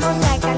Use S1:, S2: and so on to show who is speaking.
S1: vamos a